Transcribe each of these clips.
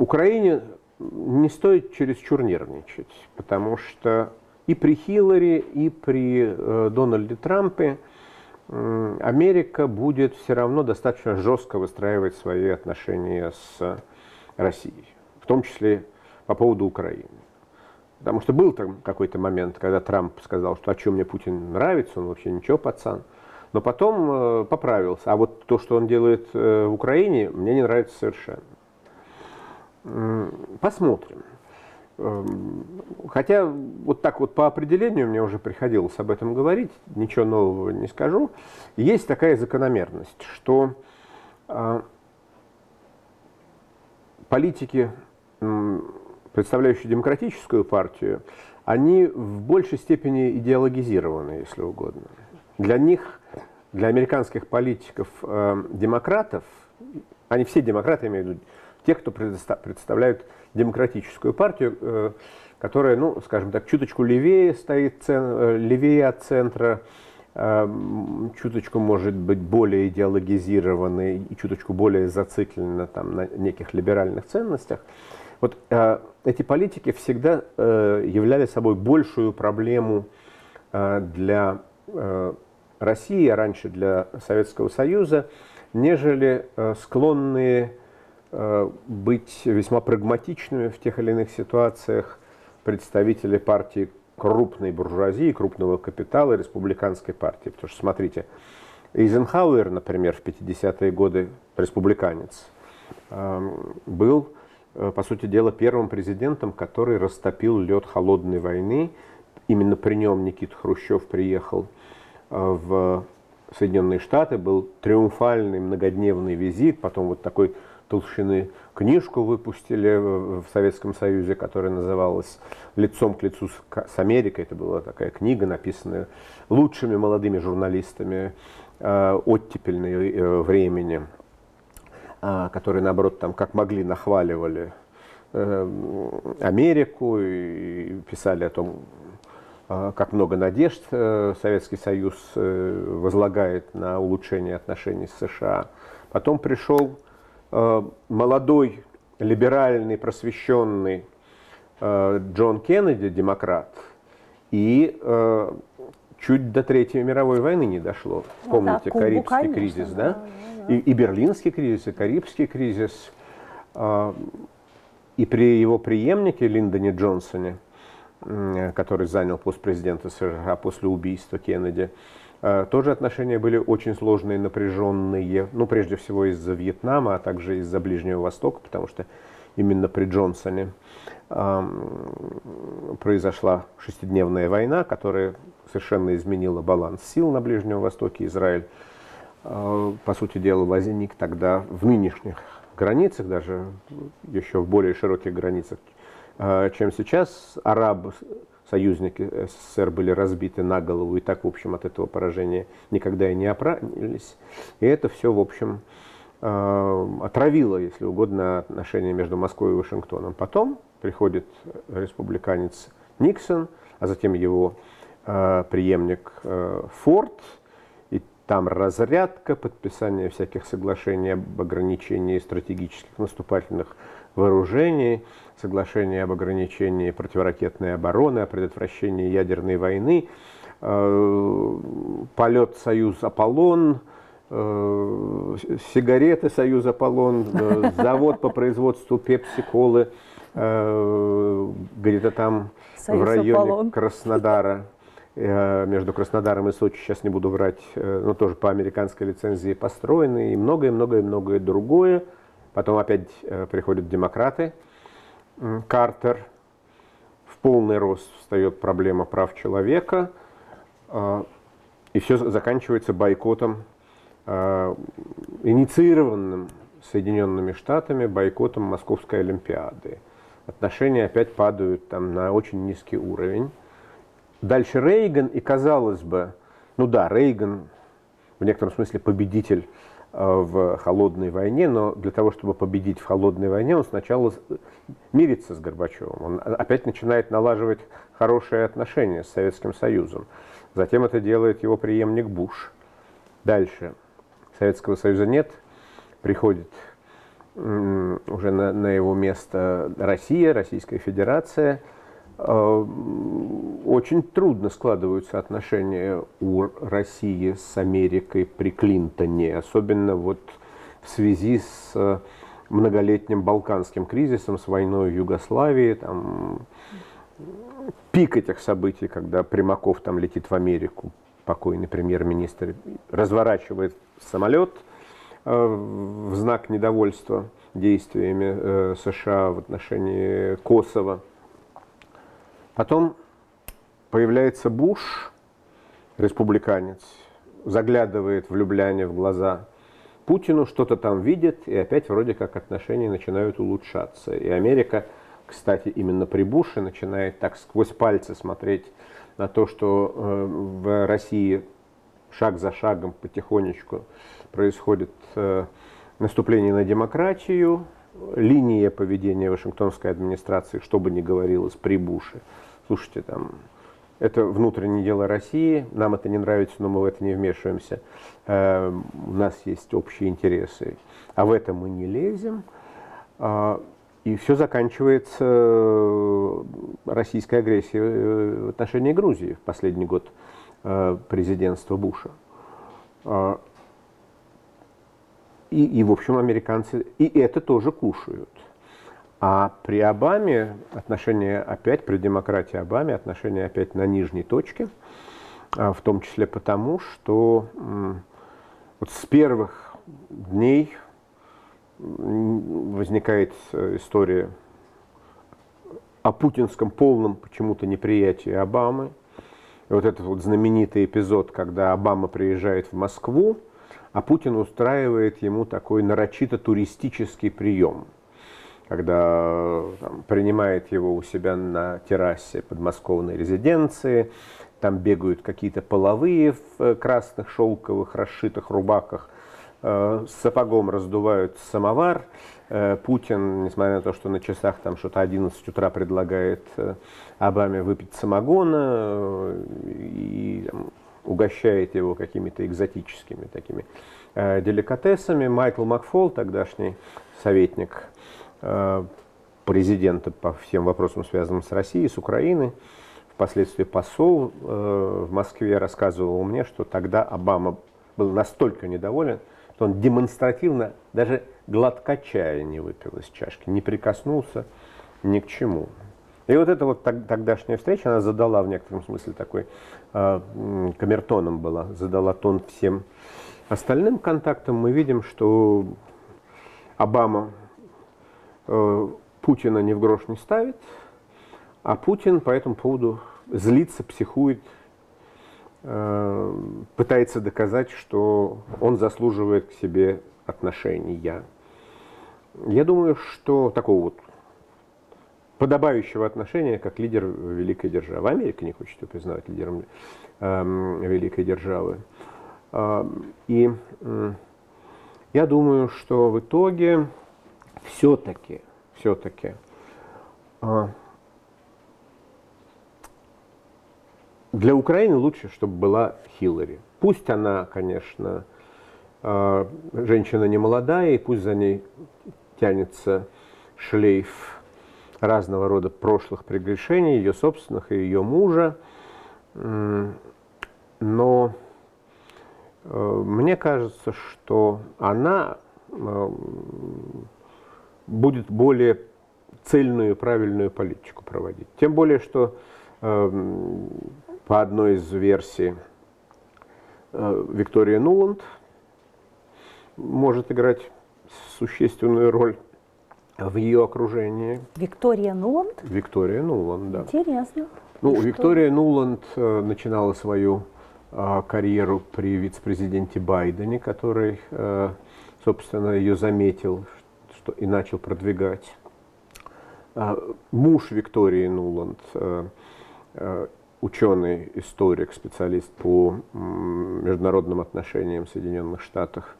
Украине не стоит чересчур нервничать, потому что и при Хиллари, и при э, Дональде Трампе э, Америка будет все равно достаточно жестко выстраивать свои отношения с Россией, в том числе по поводу Украины. Потому что был там какой-то момент, когда Трамп сказал, что а что мне Путин нравится, он вообще ничего, пацан. Но потом э, поправился. А вот то, что он делает э, в Украине, мне не нравится совершенно. Посмотрим. Эм, хотя вот так вот по определению мне уже приходилось об этом говорить, ничего нового не скажу. Есть такая закономерность, что э, политики, представляющие демократическую партию, они в большей степени идеологизированы, если угодно. Для них, для американских политиков, э, демократов, они все демократы, имею в виду, те, кто представляют демократическую партию, э, которая, ну, скажем так, чуточку левее стоит, э, левее от центра, э, чуточку может быть более идеологизированной и чуточку более зациклена там, на неких либеральных ценностях. Вот эти политики всегда являли собой большую проблему для России, а раньше для Советского Союза, нежели склонные быть весьма прагматичными в тех или иных ситуациях представители партии крупной буржуазии, крупного капитала, республиканской партии. Потому что, смотрите, Эйзенхауэр, например, в 50-е годы республиканец, эм, был, э, по сути дела, первым президентом, который растопил лед холодной войны. Именно при нем Никита Хрущев приехал э, в Соединенные Штаты, был триумфальный многодневный визит, потом вот такой толщины книжку выпустили в Советском Союзе, которая называлась «Лицом к лицу с Америкой». Это была такая книга, написанная лучшими молодыми журналистами э, оттепельной э, времени, э, которые, наоборот, там как могли нахваливали Америку и писали о том, как много надежд Советский Союз возлагает на улучшение отношений с США. Потом пришел молодой, либеральный, просвещенный э, Джон Кеннеди, демократ, и э, чуть до Третьей мировой войны не дошло. Ну, Помните, да, Карибский конечно, кризис, да? да, да. И, и Берлинский кризис, и Карибский кризис. И при его преемнике Линдоне Джонсоне, который занял пост президента США после убийства Кеннеди, Э, тоже отношения были очень сложные, напряженные, ну, прежде всего из-за Вьетнама, а также из-за Ближнего Востока, потому что именно при Джонсоне произошла шестидневная война, которая совершенно изменила баланс сил на Ближнем Востоке. Израиль, э, по сути дела, возник тогда в нынешних границах, даже еще в более широких границах, э, чем сейчас. Арабы союзники СССР были разбиты на голову, и так, в общем, от этого поражения никогда и не оправились. И это все, в общем, э, отравило, если угодно, отношения между Москвой и Вашингтоном. Потом приходит республиканец Никсон, а затем его э, преемник э, Форд, и там разрядка, подписание всяких соглашений об ограничении стратегических наступательных вооружений, соглашение об ограничении противоракетной обороны, о предотвращении ядерной войны, э, полет «Союз Аполлон», э, сигареты «Союз Аполлон», э, завод по производству пепси-колы где-то там Союз в районе Аполлон. Краснодара между Краснодаром и Сочи, сейчас не буду врать, но тоже по американской лицензии построены, и многое-многое-многое другое. Потом опять приходят демократы, Картер, в полный рост встает проблема прав человека, а, и все заканчивается бойкотом, а, инициированным Соединенными Штатами, бойкотом Московской Олимпиады. Отношения опять падают там на очень низкий уровень. Дальше Рейган, и казалось бы, ну да, Рейган в некотором смысле победитель Э, в холодной войне, но для того, чтобы победить в холодной войне, он сначала мирится с Горбачевым. Он опять начинает налаживать хорошие отношения с Советским Союзом. Затем это делает его преемник Буш. Дальше. Советского Союза нет. Приходит уже на, на его место Россия, Российская Федерация. Э, очень трудно складываются отношения у России с Америкой при Клинтоне, особенно вот в связи с многолетним балканским кризисом, с войной в Югославии, там, пик этих событий, когда Примаков там летит в Америку, покойный премьер-министр, разворачивает самолет э, в знак недовольства действиями э, США в отношении Косово. Потом появляется Буш, республиканец, заглядывает влюбляне в глаза Путину, что-то там видит, и опять вроде как отношения начинают улучшаться. И Америка, кстати, именно при Буше начинает так сквозь пальцы смотреть на то, что э, в России шаг за шагом потихонечку происходит э, наступление на демократию, линия поведения Вашингтонской администрации, что бы ни говорилось при Буше. Слушайте, там, это внутреннее дело России, нам это не нравится, но мы в это не вмешиваемся. Э, у нас есть общие интересы, а в это мы не лезем. А, и все заканчивается э, российской агрессией э, в отношении Грузии в последний год э, президентства Буша. И, и, в общем, американцы и это тоже кушают. А при Обаме отношения опять, при демократии Обаме отношения опять на нижней точке, а, в том числе потому, что вот с первых дней возникает э, история о путинском полном почему-то неприятии Обамы. И вот этот вот знаменитый эпизод, когда Обама приезжает в Москву, а Путин устраивает ему такой нарочито туристический прием, когда там, принимает его у себя на террасе подмосковной резиденции, там бегают какие-то половые в э, красных шелковых расшитых рубахах, Э, с сапогом раздувают самовар. Э, Путин, несмотря на то, что на часах там что-то 11 утра предлагает э, Обаме выпить самогона и там, угощает его какими-то экзотическими такими деликатесами. Майкл Макфол, тогдашний советник президента по всем вопросам, связанным с Россией, с Украиной, впоследствии посол в Москве рассказывал мне, что тогда Обама был настолько недоволен, что он демонстративно даже глотка чая не выпил из чашки, не прикоснулся ни к чему. И вот эта вот тогдашняя встреча, она задала в некотором смысле такой, э, камертоном была, задала тон всем остальным контактам. Мы видим, что Обама э, Путина ни в грош не ставит, а Путин по этому поводу злится, психует, Э, пытается доказать, что он заслуживает к себе отношения. Я думаю, что такого вот подобающего отношения, как лидер великой державы. Америка не хочет его признавать лидером э, великой державы. Э, и э, я думаю, что в итоге все-таки, все-таки э, Для Украины лучше, чтобы была Хиллари. Пусть она, конечно, э, женщина не молодая, и пусть за ней тянется шлейф разного рода прошлых прегрешений, ее собственных и ее мужа. Но э, мне кажется, что она э, будет более цельную и правильную политику проводить. Тем более, что по одной из версий э, Виктория Нуланд может играть существенную роль в ее окружении. Виктория Нуланд? Виктория Нуланд, да. Интересно. Ну, Что? Виктория Нуланд э, начинала свою э, карьеру при вице-президенте Байдене, который, э, собственно, ее заметил и начал продвигать. Э, муж Виктории Нуланд э, э ученый, историк, специалист по международным отношениям в Соединенных Штатах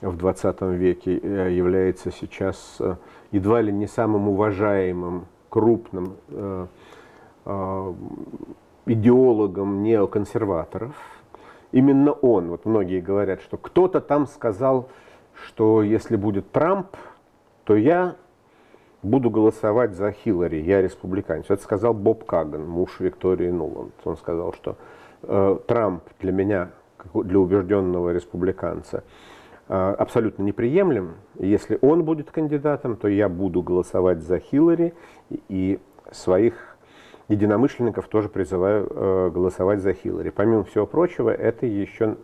в 20 веке э, является сейчас едва ли не самым уважаемым, крупным идеологом неоконсерваторов. Именно он, вот многие говорят, что кто-то там сказал, что если будет Трамп, то я буду голосовать за Хиллари, я республиканец. Это сказал Боб Каган, муж Виктории Нуланд. Он сказал, что э, Трамп для меня, для убежденного республиканца, э, абсолютно неприемлем. Если он будет кандидатом, то я буду голосовать за Хиллари и своих единомышленников тоже призываю э, голосовать за Хиллари. Помимо всего прочего, это еще,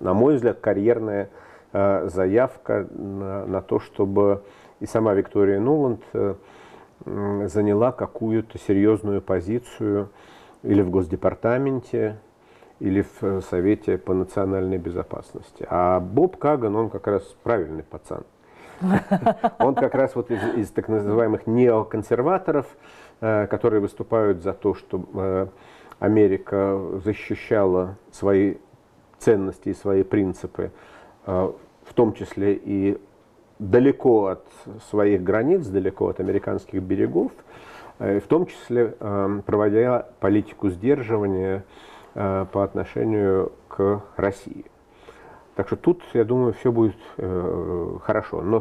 на мой взгляд, карьерная э, заявка на, на то, чтобы и сама Виктория Нуланд э, заняла какую-то серьезную позицию или в Госдепартаменте, или в э, Совете по национальной безопасности. А Боб Каган, он как раз правильный пацан. Он как раз вот из, из так называемых неоконсерваторов, э, которые выступают за то, чтобы Америка защищала свои ценности и свои принципы, в том числе и далеко от своих границ, далеко от американских берегов, э, в том числе э, проводя политику сдерживания э, по отношению к России. Так что тут, я думаю, все будет хорошо. Но